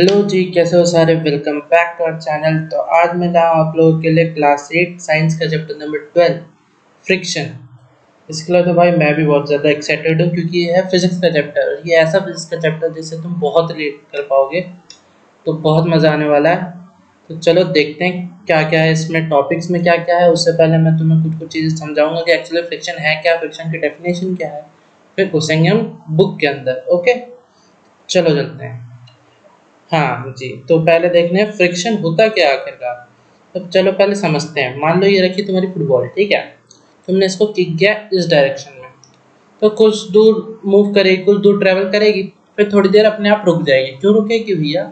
Hello जी, कैसे हो सारे? Welcome back to our channel तो आज मैं लाया आप लोगों के लिए क्लास एट साइंस का चैप्टर नंबर ट्वेल्व फ्रिक्शन इसके लिए तो भाई मैं भी बहुत ज़्यादा एक्साइटेड हूँ क्योंकि ये है फिजिक्स का चैप्टर ये ऐसा फिजिक्स का चैप्टर जिससे तुम बहुत रिलेट कर पाओगे तो बहुत मज़ा आने वाला है। तो चलो देखते हैं क्या क्या है इसमें टॉपिक्स में क्या क्या है। उससे पहले मैं तुम्हें कुछ कुछ चीज़ें समझाऊँगा कि एक्चुअली फ्रिक्शन है क्या फ्रिक्शन की डेफिनेशन क्या है। फिर घुसेंगे हम बुक के अंदर ओके चलो चलते हैं। हाँ जी। तो पहले देखने फ्रिक्शन होता क्या आखिरकार? तो चलो पहले समझते हैं। मान लो ये रखी तुम्हारी फुटबॉल ठीक है? तुमने इसको किक किया इस डायरेक्शन में। तो कुछ दूर मूव करेगी, कुछ दूर ट्रेवल करेगी, फिर थोड़ी देर अपने आप रुक जाएगी। क्यों रुकेगी भैया?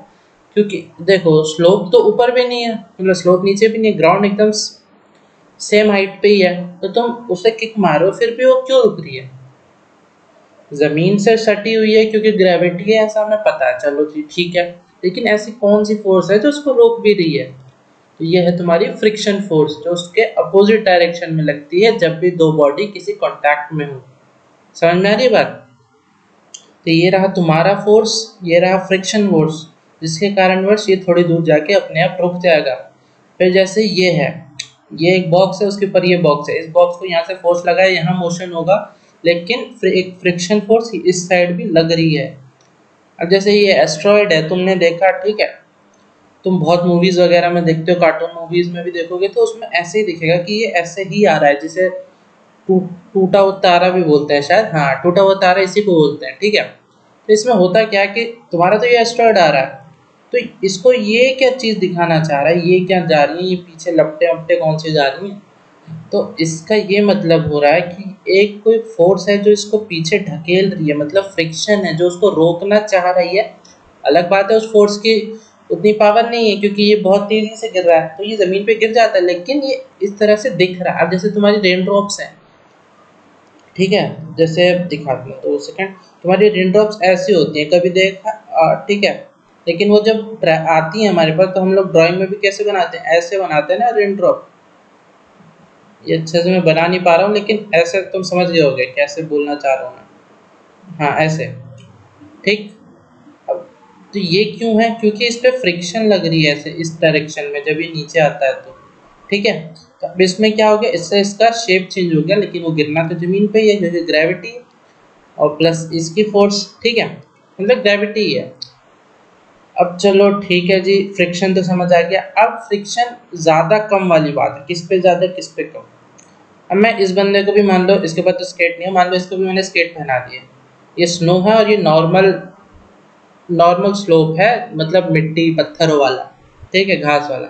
क्योंकि देखो स्लोप तो ऊपर भी नहीं है मतलब स्लोप नीचे भी नहीं है ग्राउंड एकदम सेम हाइट पे ही है। तो तुम उसे किक मारो, फिर भी वो क्यों रुक रही है? ज़मीन से सटी हुई है, क्योंकि ग्रेविटी है ऐसा हमें पता है। चलो जी, ठीक है। लेकिन ऐसी कौन सी फोर्स है जो उसको रोक भी रही है? तो ये है तुम्हारी फ्रिक्शन फोर्स जो उसके अपोजिट डायरेक्शन में लगती है जब भी दो बॉडी किसी कांटेक्ट में हो। समझ में आ रही बात? तो ये रहा तुम्हारा फोर्स ये रहा फ्रिक्शन फोर्स जिसके कारण वर्ष ये थोड़ी दूर जाके अपने आप रुक जाएगा। फिर जैसे ये है, ये एक बॉक्स है, उसके ऊपर ये बॉक्स है। इस बॉक्स को यहाँ से फोर्स लगाए यहाँ मोशन होगा, लेकिन एक फ्रिक्शन फोर्स इस साइड भी लग रही है। अब जैसे ये एस्ट्रॉयड है, तुमने देखा, ठीक है? तुम बहुत मूवीज़ वगैरह में देखते हो कार्टून मूवीज़ में भी देखोगे तो उसमें ऐसे ही दिखेगा कि ये ऐसे ही आ रहा है, जिसे टूटा हुआ तारा भी बोलते हैं शायद। हाँ टूटा हुआ तारा इसी को बोलते हैं, ठीक है? तो इसमें होता क्या कि तुम्हारा तो ये एस्ट्रॉयड आ रहा है तो इसको ये क्या चीज़ दिखाना चाह रहा है? ये क्या जा रही है? ये पीछे लपटे वपटे कौन से जा रही हैं? तो इसका ये मतलब हो रहा है कि एक कोई फोर्स है जो इसको पीछे ढकेल रही है मतलब फ्रिक्शन है, जो उसको रोकना चाह रही है। अलग बात है, उस फोर्स की उतनी पावर नहीं है, क्योंकि ये बहुत तेज़ी से गिर रहा है तो ये ज़मीन पे गिर जाता है, लेकिन ये इस तरह से दिख रहा है। अब जैसे तुम्हारी रेन ड्रॉप्स हैं, ठीक है? जैसे दिखाती हूँ दो सेकंड तुम्हारी रेन ड्रॉप्स ऐसी होती हैं, कभी देखा? ठीक है, लेकिन वो जब आती है हमारे पास तो हम लोग ड्राइंग में भी कैसे बनाते हैं? ऐसे बनाते हैं ना रेन ड्रॉप ये अच्छे से मैं बना नहीं पा रहा हूँ, लेकिन ऐसे तुम समझ गए होगे कैसे बोलना चाह रहा हूँ मैं। हाँ ऐसे। ठीक? अब तो ये क्यों है? क्योंकि इस पर फ्रिक्शन लग रही है ऐसे, इस डायरेक्शन में, जब ये नीचे आता है तो। ठीक है? तो अब इसमें क्या हो गया? इससे इसका शेप चेंज हो गया, लेकिन वो गिरना तो ज़मीन पे ही है क्योंकि ग्रेविटी और प्लस इसकी फोर्स ठीक है? मतलब ग्रेविटी ही है। अब चलो ठीक है जी फ्रिक्शन तो समझ आ गया। अब फ्रिक्शन ज़्यादा कम वाली बात है। किस पे ज़्यादा, किस पे कम? अब मैं इस बंदे को भी मान लो, इसके पास तो स्केट नहीं है। मान लो इसको भी मैंने स्केट पहना दिए ये स्नो है और ये नॉर्मल नॉर्मल स्लोप है मतलब मिट्टी, पत्थरों वाला। ठीक है, घास वाला।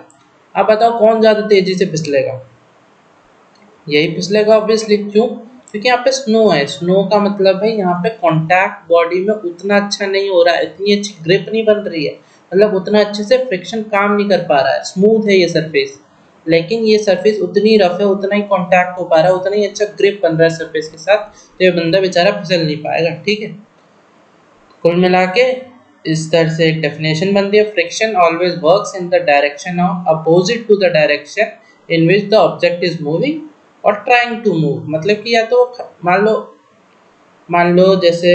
अब बताओ कौन ज़्यादा तेज़ी से फिसलेगा? यही फिसलेगा ऑब्वियसली क्यों? क्योंकि यहाँ पे स्नो है। स्नो का मतलब है यहाँ पे कांटेक्ट बॉडी में उतना अच्छा नहीं हो रहा है। इतनी अच्छी ग्रिप नहीं बन रही है। मतलब उतना अच्छे से फ्रिक्शन काम नहीं कर पा रहा है। स्मूथ है ये सरफेस लेकिन ये सरफेस उतनी रफ है, उतना ही कॉन्टैक्ट हो पा रहा है, उतना ही अच्छा ग्रिप बन रहा है सरफेस के साथ। तो ये बंदा बेचारा फिसल नहीं पाएगा, ठीक है? कुल मिला के इस तरह से एक डेफिनेशन बनती है friction always works in the direction of opposite to the direction in which the object is moving और ट्राइंग टू मूव मतलब कि या तो मान लो मान लो जैसे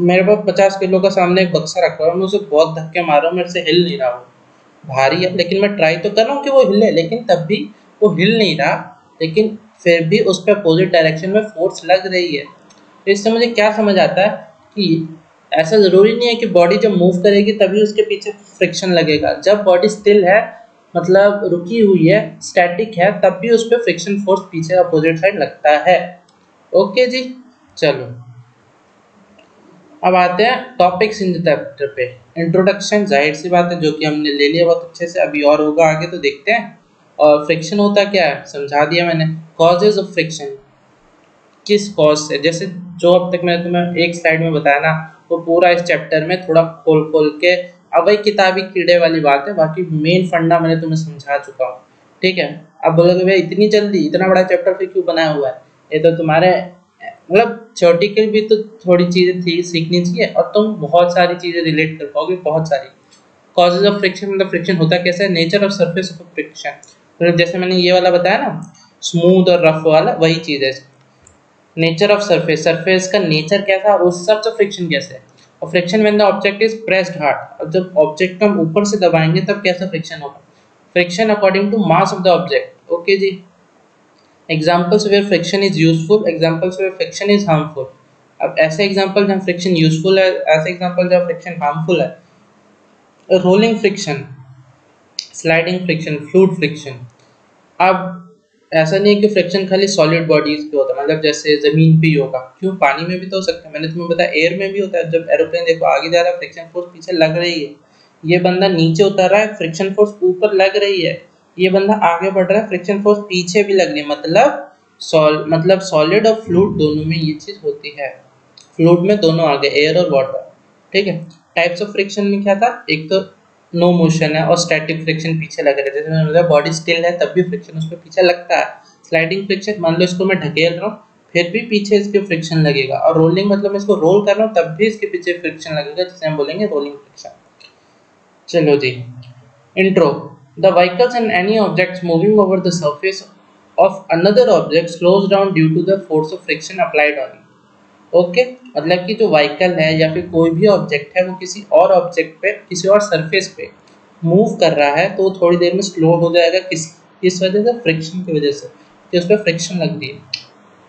मेरे पास पचास किलो का सामने एक बक्सा रखा हुआ मैं उसे बहुत धक्के मार रहा हूँ, मेरे से हिल नहीं रहा वो। भारी है, लेकिन मैं ट्राई तो कर रहा हूँ कि वो हिले, लेकिन तब भी वो हिल नहीं रहा, लेकिन फिर भी उस पर अपोजिट डायरेक्शन में फोर्स लग रही है। तो इससे मुझे क्या समझ आता है कि ऐसा ज़रूरी नहीं है कि बॉडी जब मूव करेगी, तभी उसके पीछे फ्रिक्शन लगेगा। जब बॉडी स्टिल है मतलब रुकी हुई है स्टैटिक है, तब भी उस पर फ्रिक्शन फोर्स पीछे अपोजिट साइड लगता है। ओके जी, चलो। अब आते हैं टॉपिक्स इन चैप्टर पे। इंट्रोडक्शन ज़ाहिर सी बात है, जो कि हमने ले लिया बहुत अच्छे से, अभी और होगा आगे तो देखते हैं। और फ्रिक्शन होता क्या है? समझा दिया मैंने। कॉजेज ऑफ़ फ्रिक्शन किस कॉज से? जैसे जो अब तक मैंने तुम्हें एक स्लाइड में बताया ना, वो पूरा इस चैप्टर में थोड़ा खोल खोल के अब वही किताबी कीड़े वाली बात है बाकी मेन फंडा मैंने तुम्हें समझा चुका हूँ। ठीक है? अब बोलोगे भाई इतनी जल्दी, इतना बड़ा चैप्टर फिर क्यों बनाया हुआ है? ये तो तुम्हारे मतलब थ्योरेटिकल भी तो थोड़ी चीज़ें थी, सीखनी चाहिए, और तुम बहुत सारी चीज़ें रिलेट कर पाओगे, बहुत सारी। कॉजेज ऑफ़ फ्रिक्शन मतलब फ्रिक्शन होता कैसे है? Nature of surface of friction मतलब जैसे मैंने ये वाला बताया ना स्मूथ और रफ वाला, वही चीज़ है। नेचर ऑफ़ सरफेस सरफेस का नेचर कैसा उस हिसाब से फ्रिक्शन कैसे है? और friction when the object is pressed hard अब जब ऑब्जेक्ट को हम ऊपर से दबाएँगे, तब कैसा फ्रिक्शन होगा? Friction according to mass of the object okay ji. Examples where friction is useful examples where friction is harmful अब ऐसे एग्जांपल जहाँ फ्रिक्शन यूजफुल है, ऐसे एग्जांपल जहाँ फ्रिक्शन हार्मफुल है। Rolling friction sliding friction fluid friction अब ऐसा नहीं है कि फ्रिक्शन खाली सॉलिड बॉडीज पे होता है मतलब जैसे ज़मीन पे ही होगा। क्यों? पानी में भी तो हो सकता है। मैंने तुम्हें बताया एयर में भी होता है। जब एरोप्लेन देखो, आगे जा रहा है फ्रिक्शन फोर्स पीछे लग रही है। ये बंदा नीचे उतर रहा है फ्रिक्शन फोर्स ऊपर लग रही है। ये बंदा आगे बढ़ रहा है फ्रिक्शन फोर्स पीछे भी लग रही है। मतलब सॉल मतलब सॉलिड और फ्लूड दोनों में ये चीज़ होती है। फ्लूड में दोनों आ गए एयर और वाटर ठीक है? टाइप्स ऑफ़ फ्रिक्शन में क्या था? एक तो नो मोशन है और स्टैटिक फ्रिक्शन पीछे लग रहा है। जैसे मैंने बॉडी स्टिल है, तब भी फ्रिक्शन उस पर पीछे लगता है। स्लाइडिंग फ्रिक्शन मान लो इसको मैं ढकेल रहा हूँ, फिर भी पीछे इसके फ्रिक्शन लगेगा। और रोलिंग मतलब मैं इसको रोल कर रहा हूँ, तब भी इसके पीछे फ्रिक्शन लगेगा, जिसे हम बोलेंगे रोलिंग फ्रिक्शन चलो जी intro the vehicles and any objects moving over the surface of another object slows down due to the force of friction applied on okay मतलब कि जो व्हीकल है या फिर कोई भी ऑब्जेक्ट है, वो किसी और ऑब्जेक्ट पे, किसी और सरफेस पे मूव कर रहा है तो थोड़ी देर में स्लो हो जाएगा। किस किस वजह से? फ्रिक्शन की वजह से। कि उस पर फ्रिक्शन लग रही है।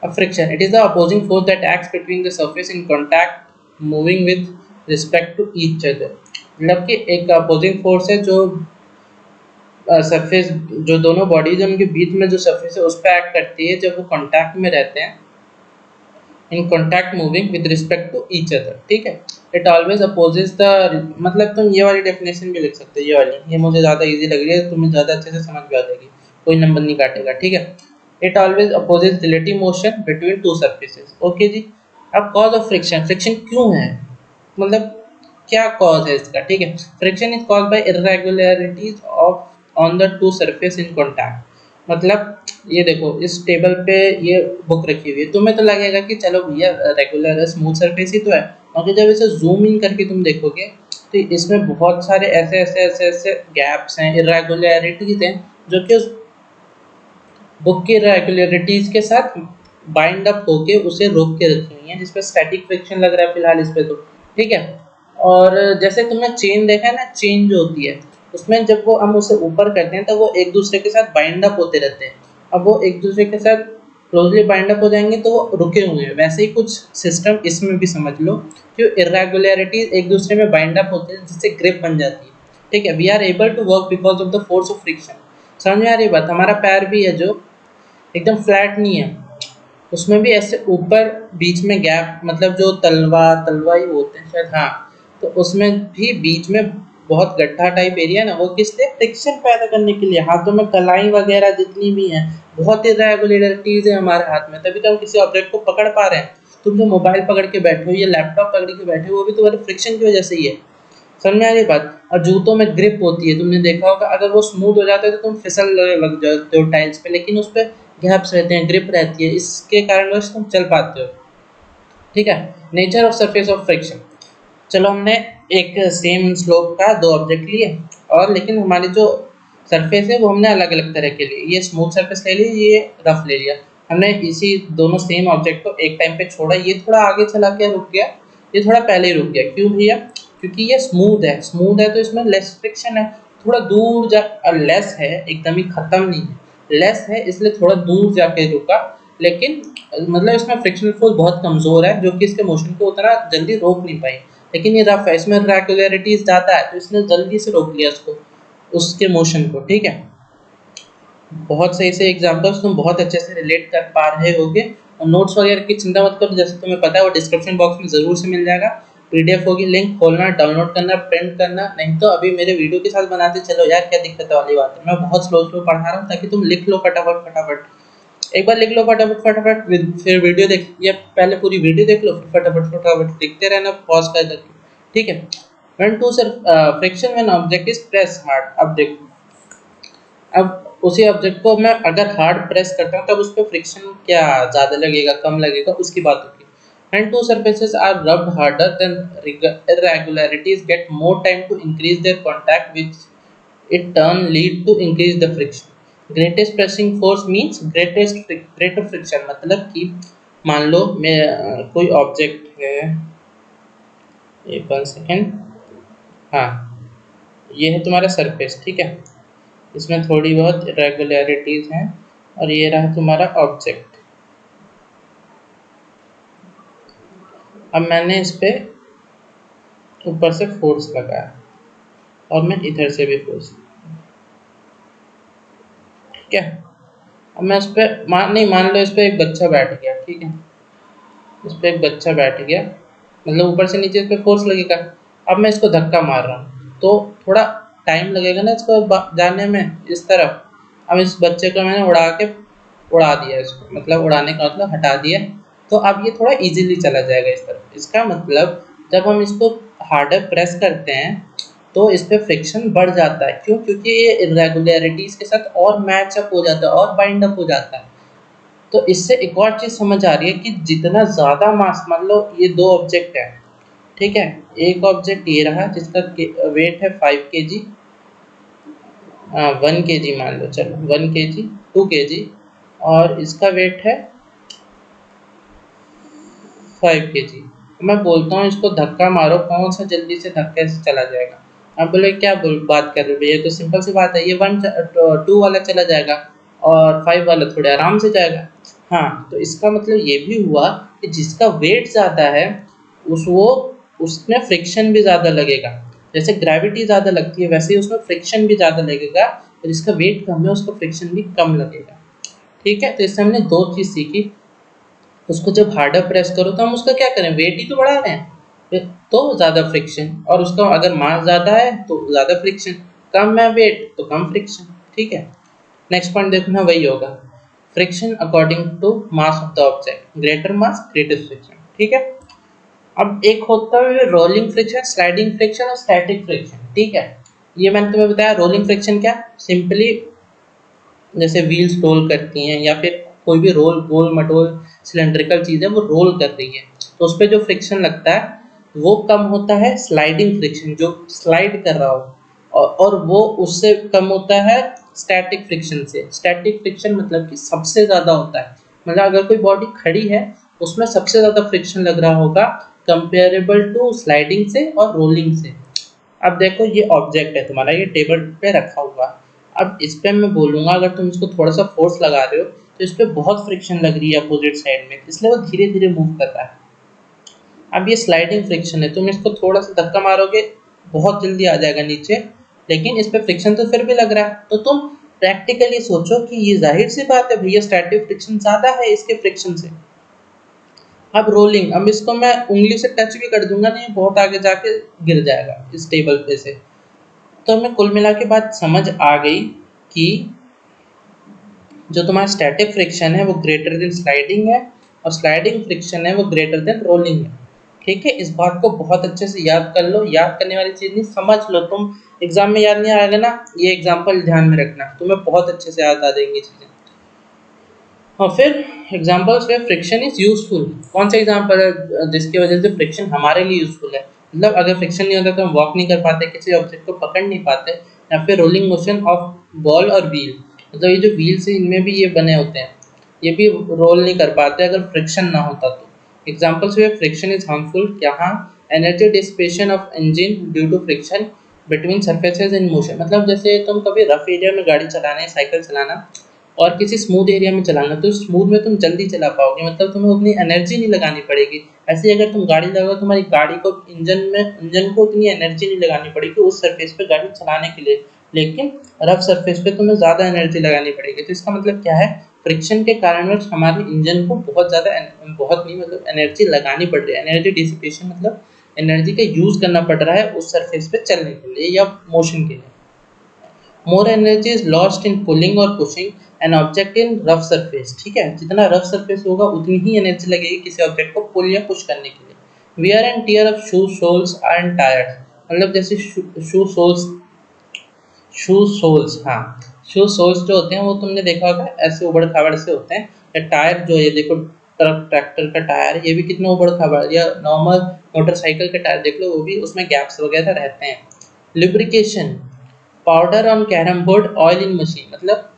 अब friction it is the opposing force that acts between the surface in contact moving with respect to each other मतलब कि एक अपोजिंग फोर्स है जो सरफेस जो दोनों बॉडीज है, उनके बीच में जो सरफेस है, उस पर एक्ट करती है जब वो कांटेक्ट में रहते हैं। In contact moving with respect to each other ठीक है? इट ऑलवेज अपोजेस द मतलब तुम ये वाली डेफिनेशन भी लिख सकते हो, ये वाली। ये मुझे ज़्यादा इजी लग रही है, तुम्हें ज़्यादा अच्छे से समझ में आ जाएगी। कोई नंबर नहीं काटेगा, ठीक है? It always opposes relative motion between two surfaces okay जी? अब कॉज ऑफ़ फ्रिक्शन फ्रिक्शन क्यों है? मतलब क्या कॉज है इसका, ठीक है? Friction is cause by irregularities of on the two surface in contact मतलब ये देखो, इस टेबल पे ये बुक रखी हुई है। तुम्हें तो लगेगा कि चलो भैया रेगुलर है स्मूथ सरफेस ही तो है। और जब इसे जूम इन करके तुम देखोगे तो इसमें बहुत सारे ऐसे ऐसे ऐसे ऐसे गैप्स हैं इरेगुलरिटीज हैं, जो कि उस बुक की रेगुलरिटीज के साथ बाइंड अप होके उसे रोक के रखी हुई है जिसपे स्टैटिक फ्रिक्शन लग रहा है फ़िलहाल इस पे तो। ठीक है? और जैसे तुमने चेन देखा है ना चेन जो होती है, उसमें जब वो हम उसे ऊपर करते हैं तो वो एक दूसरे के साथ बाइंड अप होते रहते हैं। अब वो एक दूसरे के साथ क्लोजली बाइंड अप हो जाएँगे तो वो रुके हुए हैं। वैसे ही कुछ सिस्टम इसमें भी समझ लो कि इरेगुलरिटीज एक दूसरे में बाइंड अप होते हैं, जिससे ग्रिप बन जाती है। ठीक है we are able to work because of the force of friction समझ में आ रही बात? हमारा पैर भी है जो, एकदम फ्लैट नहीं है। उसमें भी ऐसे ऊपर बीच में गैप मतलब जो तलवा तलवा ही होते हैं शायद हाँ। तो उसमें भी बीच में बहुत गड्ढा टाइप एरिया ना, वो किस लिए? फ्रिक्शन पैदा करने के लिए। हाथों में कलाई वगैरह जितनी भी हैं बहुत ही रेगुलरिटीज है हमारे हाथ में। तभी तो हम किसी ऑब्जेक्ट को पकड़ पा रहे हैं। तुम जो मोबाइल पकड़ के बैठे हो, या लैपटॉप पकड़ के बैठे हो, वो भी तुम्हारे फ्रिक्शन की वजह से ही है। समझ में आ रही बात? और जूतों में ग्रिप होती है। तुमने देखा होगा, अगर वो स्मूथ हो जाता है तो तुम फिसल लग जाते हो टाइल्स पे, लेकिन उस पर गैप्स रहते हैं ग्रिप रहती है। इसके कारण तुम चल पाते हो। ठीक है? Nature of surface of friction चलो हमने एक सेम स्लोप का दो ऑब्जेक्ट लिए, और लेकिन हमारी जो सरफेस है, वो हमने अलग अलग तरह के लिए, ये स्मूथ सरफेस ले लिया ये रफ ले लिया। हमने इसी दोनों सेम ऑब्जेक्ट को एक टाइम पे छोड़ा, ये थोड़ा आगे चला के रुक गया, ये थोड़ा पहले ही रुक गया। क्यों भैया? क्योंकि ये स्मूथ है स्मूथ है तो इसमें लेस फ्रिक्शन है। थोड़ा दूर जा लेस है, एकदम ही खत्म नहीं है। लेस है, इसलिए थोड़ा दूर जाके रुका, लेकिन मतलब इसमें फ्रिक्शनल फोर्स बहुत कमज़ोर है, जो कि इसके मोशन को उतना जल्दी रोक नहीं पाई। लेकिन ये रफ है, इसमें रेगुलरिटीज ज़्यादा है तो इसने जल्दी से रोक लिया उसको उसके मोशन को, ठीक है? बहुत सही से एग्जांपल्स तुम बहुत अच्छे से रिलेट कर पा रहे होगे। और नोट्स वगैरह की चिंता मत करो, जैसे तुम्हें पता है वो डिस्क्रिप्शन बॉक्स में ज़रूर से मिल जाएगा। पीडीएफ होगी लिंक खोलना डाउनलोड करना प्रिंट करना, नहीं तो अभी मेरे वीडियो के साथ बनाते चलो यार, क्या दिक्कत वाली बात है। मैं बहुत स्लो स्लो पढ़ा रहा हूँ, ताकि तुम लिख लो फटाफट फटाफट। एक बार लिख लो फटाफट फटाफट, फिर वीडियो देख, या पहले पूरी वीडियो देख लो, फिर फटाफट फटाफट लिखते रहना पॉज कर ठीक है? When to uh, friction when object is press hard देखो अब उसी ऑब्जेक्ट को मैं अगर हार्ड प्रेस करता हूँ तब उस पर फ्रिक्शन क्या ज़्यादा लगेगा कम लगेगा उसकी बात होगी when two surfaces are rubbed harder then irregularities get more time to increase their contact which it turn lead to increase the friction greatest pressing force means greatest greater friction मतलब कि मान लो मैं कोई ऑब्जेक्ट है एक second हाँ। ये है तुम्हारा सरफेस ठीक है? इसमें थोड़ी बहुत रेगुलरिटीज़ हैं और ये रहा तुम्हारा ऑब्जेक्ट अब मैंने इस पर ऊपर से फोर्स लगाया और मैं इधर से भी फोर्स ठीक है? अब मैं इस पर मान, नहीं, मान लो इस पर एक बच्चा बैठ गया, ठीक है? इस पर एक बच्चा बैठ गया मतलब ऊपर से नीचे इस पर फोर्स लगेगा। अब मैं इसको धक्का मार रहा हूँ। तो थोड़ा टाइम लगेगा ना इसको जाने में, इस तरफ़। अब इस बच्चे को मैंने उड़ा के उड़ा दिया इसको मतलब उड़ाने का मतलब हटा दिया। तो अब ये थोड़ा इजीली चला जाएगा इस तरफ़। इसका मतलब जब हम इसको हार्डर प्रेस करते हैं तो इस पर फ्रिक्शन बढ़ जाता है। क्यों? क्योंकि ये इरेगुलरिटीज़ के साथ और मैच अप हो जाता है, और बाइंड अप हो जाता है। तो इससे एक और चीज़ समझ आ रही है कि जितना ज़्यादा मास मान लो ये दो ऑब्जेक्ट है ठीक है? एक ऑब्जेक्ट ये रहा जिसका वेट है फाइव के जी वन के जी मान लो, चलो वन के जी टू के जी और इसका वेट है फाइव के जी मैं बोलता हूँ, इसको धक्का मारो, कौन सा जल्दी से धक्के से चला जाएगा? अब बोले, क्या बोल, बात कर रहे भैया? तो सिंपल सी बात है, ये वन टू वाला चला जाएगा और फाइव वाला थोड़े आराम से जाएगा। हाँ तो इसका मतलब ये भी हुआ कि जिसका वेट ज़्यादा है, उस वो उसमें फ्रिक्शन भी ज़्यादा लगेगा। जैसे ग्रेविटी ज़्यादा लगती है, वैसे ही उसमें फ्रिक्शन भी ज़्यादा लगेगा। और जिसका वेट कम है, उसका फ्रिक्शन भी कम लगेगा। ठीक है? तो इससे हमने दो चीज़ सीखी। उसको जब हार्डर प्रेस करो तो हम उसका क्या करें? वेट ही तो बढ़ा रहे हैं। तो ज़्यादा फ्रिक्शन और उसका अगर मास ज़्यादा है तो ज़्यादा फ्रिक्शन कम है वेट तो कम फ्रिक्शन ठीक है? नेक्स्ट पॉइंट देखना वही होगा। Friction according to mass of the object greater mass greater friction ठीक है? अब एक होता है रोलिंग फ्रिक्शन स्लाइडिंग फ्रिक्शन और स्टैटिक फ्रिक्शन ठीक है? ये मैंने तुम्हें बताया रोलिंग फ्रिक्शन क्या? सिंपली जैसे व्हील्स रोल करती हैं या फिर कोई भी रोल गोल मटोल सिलेंड्रिकल चीज़ है वो रोल कर रही है। तो उस पर जो फ्रिक्शन लगता है वो कम होता है स्लाइडिंग फ्रिक्शन जो स्लाइड कर रहा हो। और, और वो उससे कम होता है स्टैटिक फ्रिक्शन से। स्टैटिक फ्रिक्शन मतलब कि सबसे ज़्यादा होता है। मतलब अगर कोई बॉडी खड़ी है उसमें सबसे ज़्यादा फ्रिक्शन लग रहा होगा कंपेरेबल टू स्लाइडिंग से और रोलिंग से। अब देखो, ये ऑब्जेक्ट है तुम्हारा, ये टेबल पे रखा हुआ। अब इस पर मैं बोलूँगा, अगर तुम इसको थोड़ा सा फोर्स लगा रहे हो तो इस पर बहुत फ्रिक्शन लग रही है अपोजिट साइड में, इसलिए वो धीरे धीरे मूव कर रहा है। अब ये स्लाइडिंग फ्रिक्शन है, तुम इसको थोड़ा सा धक्का मारोगे, बहुत जल्दी आ जाएगा नीचे, लेकिन इस पर फ्रिक्शन तो फिर भी लग रहा है। तो तुम प्रैक्टिकली सोचो कि ये ज़ाहिर सी बात है, भैया स्टैटिक फ्रिक्शन ज़्यादा है इसके फ्रिक्शन से। अब रोलिंग अब इसको मैं उंगली से टच भी कर दूँगा, नहीं, बहुत आगे जाके गिर जाएगा इस टेबल पे से। तो हमें कुल मिला के बात समझ आ गई कि जो तुम्हारा स्टैटिक फ्रिक्शन है, वो ग्रेटर देन स्लाइडिंग है, और स्लाइडिंग फ्रिक्शन है, वो ग्रेटर देन रोलिंग है। ठीक है? इस बात को बहुत अच्छे से याद कर लो। याद करने वाली चीज़ नहीं, समझ लो तुम। एग्ज़ाम में याद नहीं आएगा ना, ये एग्ज़ाम्पल ध्यान में रखना। तुम्हें बहुत अच्छे से याद आ जाएँगी चीज़ें। और फिर examples way friction is useful कौन सा एग्ज़ाम्पल है, जिसकी वजह से फ्रिक्शन हमारे लिए यूजफुल है? मतलब अगर फ्रिक्शन नहीं होता तो हम वॉक नहीं कर पाते, किसी ऑब्जेक्ट को पकड़ नहीं पाते, या फिर रोलिंग मोशन ऑफ़ बॉल और व्हील मतलब ये जो व्हील्स है, इनमें भी ये बने होते हैं। ये भी रोल नहीं कर पाते अगर फ्रिक्शन ना होता तो। Examples way friction is harmful यहाँ energy dissipation of engine due to friction between surfaces in motion मतलब जैसे तुम कभी रफ एरिया में गाड़ी चलाना है साइकिल चलाना और किसी स्मूथ एरिया में चलाना तो स्मूथ में तुम जल्दी चला पाओगे। मतलब तुम्हें उतनी एनर्जी नहीं लगानी पड़ेगी। ऐसे अगर तुम गाड़ी लगाओ तुम्हारी गाड़ी को इंजन में इंजन को उतनी एनर्जी नहीं लगानी पड़ेगी उस सरफेस पे गाड़ी चलाने के लिए। लेकिन रफ सरफेस पे तुम्हें ज़्यादा एनर्जी लगानी पड़ेगी। तो इसका मतलब क्या है? फ्रिक्शन के कारण हमारे इंजन को बहुत ज़्यादा बहुत नहीं मतलब एनर्जी लगानी पड़ रही है। एनर्जी डिसिपेशन मतलब एनर्जी का यूज़ करना पड़ रहा है उस सरफेस पे चलने के लिए या मोशन के लिए। More energy is lost in pulling और pushing an object in rough surface ठीक है? जितना रफ सरफेस होगा, उतनी ही एनर्जी लगेगी किसी ऑब्जेक्ट को पुल या पुश करने के लिए। Wear and tear of shoe soles are and tyres मतलब जैसे शू सोल्स शू सोल्स हाँ। शू सोल्स जो होते हैं, वो तुमने देखा होगा, ऐसे उबड़ खाबड़ से होते हैं। या टायर जो है देखो ट्रक ट्रैक्टर का टायर ये भी कितना उबड़ खाबड़, या नॉर्मल मोटरसाइकिल का टायर देख लो, वो भी उसमें गैप्स वगैरह रहते हैं। Lubrication powder on carrom board oil in machine मतलब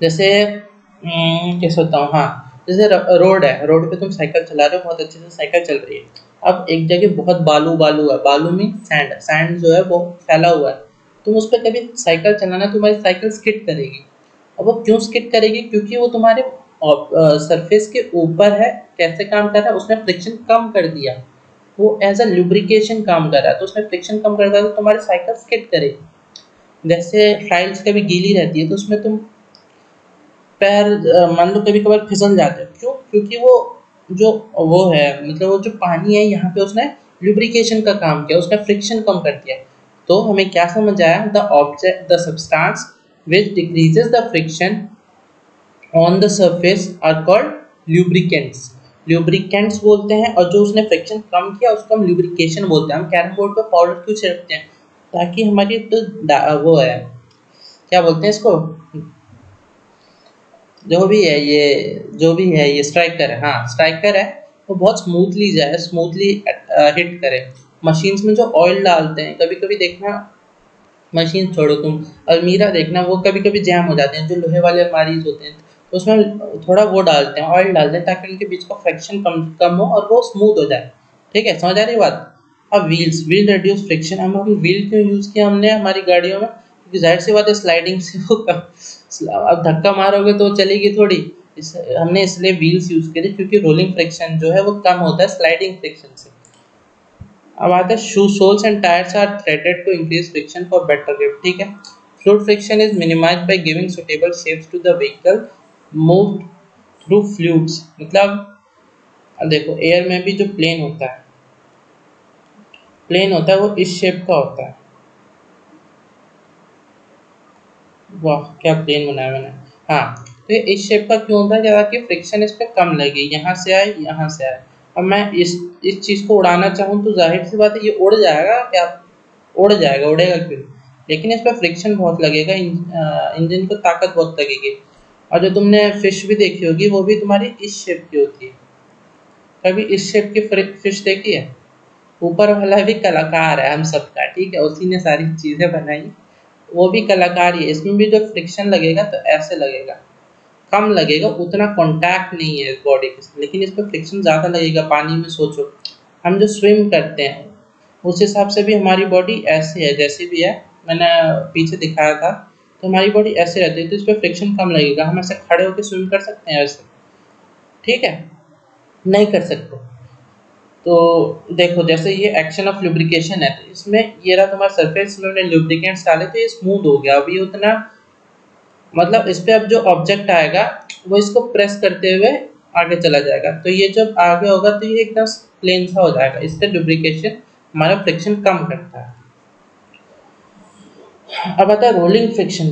जैसे हम्म, कैसे होता हूँ? हाँ जैसे रोड है रोड पे तुम साइकिल चला रहे हो बहुत अच्छे से साइकिल चल रही है। अब एक जगह बहुत बालू बालू है बालू में सैंड सैंड जो है वो फैला हुआ है। तुम उस पर कभी साइकिल चलाना तुम्हारी साइकिल स्किट करेगी। अब वो क्यों स्किट करेगी? क्योंकि वो तुम्हारे सरफेस के ऊपर है कैसे काम कर रहा है उसने फ्रिक्शन कम कर दिया। वो एज अ लुब्रिकेशन काम कर रहा है तो उसने फ्रिक्शन कम कर दिया तो तुम्हारी साइकिल स्किट करेगी जैसे टाइल्स कभी गीली रहती है तो उसमें तुम पैर मान लो कभी कभार फिसल जाते हो। क्यों? क्योंकि वो जो, वो है मतलब वो जो पानी है, यहाँ पे उसने लुब्रिकेशन का काम किया उसने फ्रिक्शन कम कर दिया। तो हमें क्या समझ आया? The object the substance which decreases the friction on the surface are called lubricants lubricants बोलते हैं और जो उसने फ्रिक्शन कम किया, उसको हम lubrication बोलते हैं। हम कैरम बोर्ड पे पाउडर क्यों छिड़कते हैं? ताकि हमारी तो वो है, क्या बोलते हैं इसको? जो भी है ये, जो भी है ये स्ट्राइकर है हाँ स्ट्राइकर है, वो बहुत स्मूथली जाए स्मूथली हिट करे। मशीन्स में जो ऑयल डालते हैं कभी कभी देखना मशीन छोड़ो तुम, अलमीरा देखना, वो कभी कभी जैम हो जाते हैं, जो लोहे वाले अलमारीज होते हैं। उसमें थोड़ा वो डालते हैं ऑयल डालते हैं ताकि उनके बीच का फ्रिक्शन कम कम हो और वो स्मूथ हो जाए। ठीक है? समझ आ रही बात? अब व्हील्स व्हील रिड्यूस फ्रिक्शन हम व्हील क्यों यूज़ किया हमने हमारी गाड़ियों में? क्योंकि ज़ाहिर सी बात है स्लाइडिंग से वो अब धक्का मारोगे तो चलेगी थोड़ी। इस, हमने इसलिए व्हील्स यूज़ करे क्योंकि रोलिंग फ्रिक्शन जो है वो कम होता है स्लाइडिंग फ्रिक्शन से। अब आता है shoe soles and tyres are threaded to increase friction for better grip ठीक है? Fluid friction is minimised by giving suitable shapes to the vehicle move through fluids मतलब देखो एयर में भी जो प्लेन होता है प्लेन होता है, वो इस शेप का होता है। वाह, क्या प्लेन बनाया मैंने। हाँ तो इस शेप का क्यों होता है? जरा कि फ्रिक्शन इस पर कम लगे, यहाँ से आए, यहाँ से आए। अब मैं इस इस चीज़ को उड़ाना चाहूँ तो ज़ाहिर सी बात है, ये उड़ जाएगा, क्या? उड़ जाएगा, उड़ेगा क्यों? लेकिन इस पर फ्रिक्शन बहुत लगेगा इंजन को ताकत बहुत लगेगी। और जो तुमने फ़िश भी देखी होगी, वो भी तुम्हारी इस शेप की होती है। कभी इस शेप की फ़िश देखी है? ऊपर वाला भी कलाकार है हम सबका, ठीक है? उसी ने सारी चीज़ें बनाई। वो भी कलाकार ही है। इसमें भी जो फ्रिक्शन लगेगा तो ऐसे लगेगा। कम लगेगा, उतना कॉन्टैक्ट नहीं है बॉडी के लेकिन इस पर फ्रिक्शन ज़्यादा लगेगा, पानी में सोचो। हम जो स्विम करते हैं, उस हिसाब से भी हमारी बॉडी ऐसे है, जैसे भी है। मैंने पीछे दिखाया था। तो हमारी बॉडी ऐसे रहती है तो इस पर फ्रिक्शन कम लगेगा। हम ऐसे खड़े होकर स्विम कर सकते हैं ऐसे। ठीक है? नहीं कर सकते। तो देखो, जैसे ये एक्शन ऑफ़ लुब्रिकेशन है तो इसमें ये रहा तुम्हारा सरफेस में हमने लुब्रिकेंट्स डाले तो ये स्मूथ हो गया। अभी उतना मतलब इस पर अब जो ऑब्जेक्ट आएगा, वो इसको प्रेस करते हुए आगे चला जाएगा। तो ये जब आगे होगा तो ये एकदम प्लेन सा हो जाएगा। इससे लुब्रिकेशन हमारा फ्रिक्शन कम करता है। अब आता है rolling friction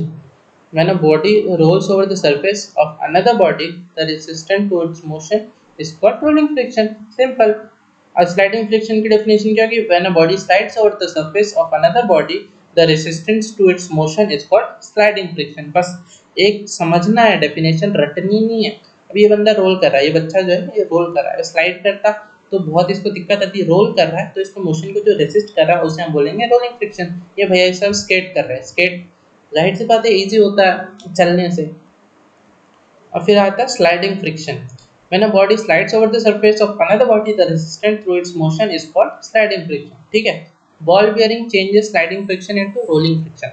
when body rolls over the surface of another body the resistant towards motion is called rolling friction simple a sliding friction की डेफिनेशन क्या है कि when a body slides over the surface of another body the resistance to motion is called sliding friction बस, एक समझना है definition रटनी नहीं है। अब ये बंदा रोल कर रहा है, ये बच्चा जो है ये रोल कर रहा है। स्लाइड करता है तो बहुत इसको दिक्कत आती है। रोल कर रहा है तो इसको मोशन को जो रेसिस्ट कर रहा है उसे हम बोलेंगे रोलिंग फ्रिक्शन ये भैया सब स्केट कर रहे हैं। स्केट ज़ाहिर सी बात है ईजी होता है चलने से। और फिर आता है sliding friction When a body slides over the surface of another body, the resistance through its motion is called sliding friction. ठीक है? Ball bearing changes sliding friction into rolling friction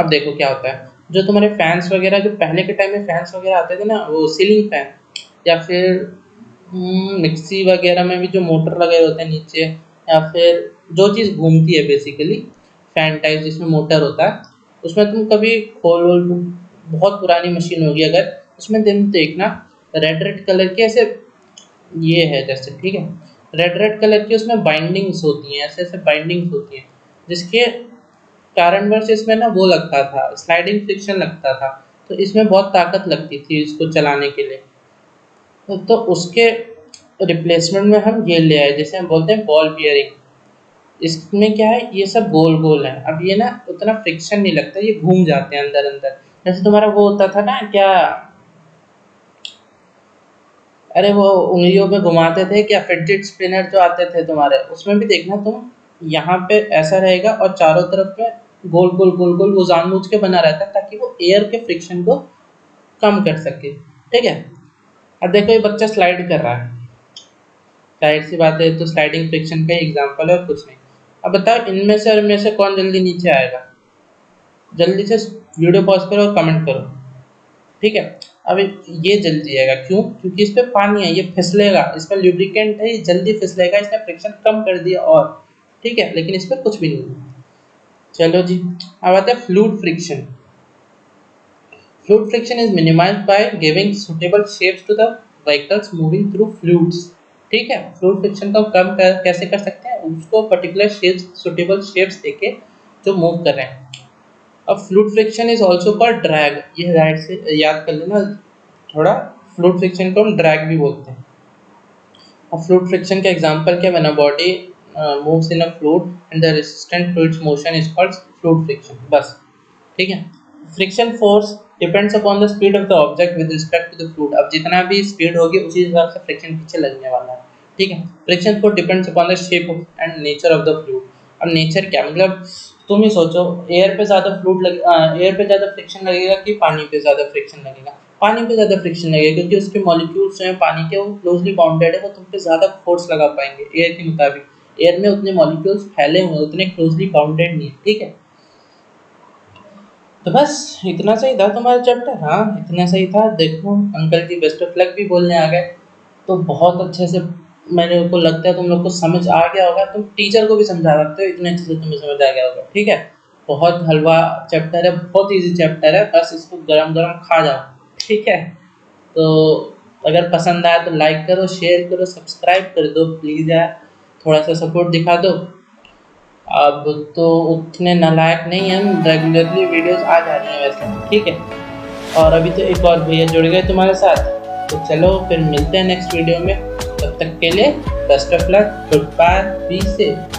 अब देखो क्या होता है। जो तुम्हारे फैंस वगैरह जो पहले के टाइम में फैंस वगैरह आते थे ना वो सीलिंग फ़ैन या फिर मिक्सी हम्म, वगैरह में भी जो मोटर लगे होते हैं नीचे या फिर जो चीज़ घूमती है बेसिकली फ़ैन टाइप जिसमें मोटर होता है उसमें तुम कभी खोल वोल बहुत पुरानी मशीन होगी अगर उसमें तुम देखना रेड रेड कलर के ऐसे ये है जैसे ठीक है? रेड रेड कलर की उसमें बाइंडिंग्स होती हैं ऐसे ऐसे बाइंडिंग्स होती हैं जिसके कारणवश इसमें ना वो लगता था स्लाइडिंग फ्रिक्शन लगता था तो इसमें बहुत ताकत लगती थी इसको चलाने के लिए। तो, उसके रिप्लेसमेंट में हम ये ले आए जैसे हम बोलते हैं बॉल बियरिंग इसमें क्या है ये सब गोल गोल है। अब ये ना उतना फ्रिक्शन नहीं लगता ये घूम जाते हैं अंदर अंदर। जैसे तुम्हारा वो होता था ना क्या? अरे वो उंगलियों पे घुमाते थे क्या फिडजिट स्पिनर जो आते थे तुम्हारे उसमें भी देखना तुम यहाँ पे ऐसा रहेगा और चारों तरफ़ पे गोल गोल गोल गोल वो जानबूझ के बना रहता है ताकि वो एयर के फ्रिक्शन को कम कर सके। ठीक है? अब देखो ये बच्चा स्लाइड कर रहा है। ज़ाहिर सी बात है तो स्लाइडिंग फ्रिक्शन का एग्ज़ाम्पल है और कुछ नहीं। अब बताओ, इनमें से और इनमें से कौन जल्दी नीचे आएगा? जल्दी से वीडियो पॉज करो और कमेंट करो। ठीक है? अब ये जल्दी आएगा। क्यों? क्योंकि इस पर पानी है, ये फिसलेगा। इस पर ल्यूब्रिकेंट है, ये जल्दी फिसलेगा, इसने फ्रिक्शन कम कर दिया और। ठीक है? लेकिन इस पर कुछ भी नहीं चलो जी, अब आता है fluid friction fluid friction is minimised by giving suitable shapes to the vehicles moving through fluids ठीक है? फ्लूड फ्रिक्शन को कम कर, कैसे कर सकते हैं? उसको पर्टिकुलर शेप्स सुटेबल शेप्स देके जो मूव कर रहे हैं। अब fluid friction is also called drag ये राइट से याद कर लेना थोड़ा फ्लूड फ्रिक्शन को हम ड्रैग भी बोलते हैं। अब फ्लूड फ्रिक्शन का एग्जांपल क्या a body moves in a fluid and the resistant to its motion is called fluid friction बस ठीक है? Friction force depends upon the speed of the object with respect to the fluid अब जितना भी speed होगी, उसी हिसाब से फ्रिक्शन पीछे लगने वाला है। ठीक है? Friction force depends upon the shape and nature of the fluid अब नेचर क्या? मतलब तुम ही सोचो एयर पे ज़्यादा फ्लूड लगे एयर पे ज़्यादा फ्रिक्शन लगेगा कि पानी पे ज़्यादा फ्रिक्शन लगेगा? पानी पे ज़्यादा फ्रिक्शन लगेगा क्योंकि उसके मॉलिक्यूल्स जो हैं, पानी के वो क्लोजली बाउंडेड है, वो तुम पे ज़्यादा फोर्स लगा पाएँगे एयर के मुताबिक। एयर में उतने मॉलिक्यूल्स फैले हुए उतने क्लोजली बाउंडेड नहीं है। ठीक है? तो बस, इतना सही था तुम्हारा चैप्टर हाँ इतना सही था। देखो uncle ji best of luck भी बोलने आ गए। तो बहुत अच्छे से मेरे को लगता है तुम लोग को समझ आ गया होगा। तुम टीचर को भी समझा सकते हो, इतने अच्छे से तुम्हें समझ आ गया होगा। ठीक है? बहुत हलवा चैप्टर है, बहुत इजी चैप्टर है। बस इसको गरम गरम खा जाओ। ठीक है? तो अगर पसंद आया तो लाइक करो शेयर करो सब्सक्राइब कर दो। प्लीज़ यार, थोड़ा सा सपोर्ट दिखा दो। अब तो उतने नालायक नहीं हैं रेगुलरली वीडियोस आ जा रही हैं वैसे, ठीक है? और अभी तो एक और भैया जुड़ गए तुम्हारे साथ। तो चलो फिर मिलते हैं नेक्स्ट वीडियो में। तब तक के लिए best of luck goodbye be safe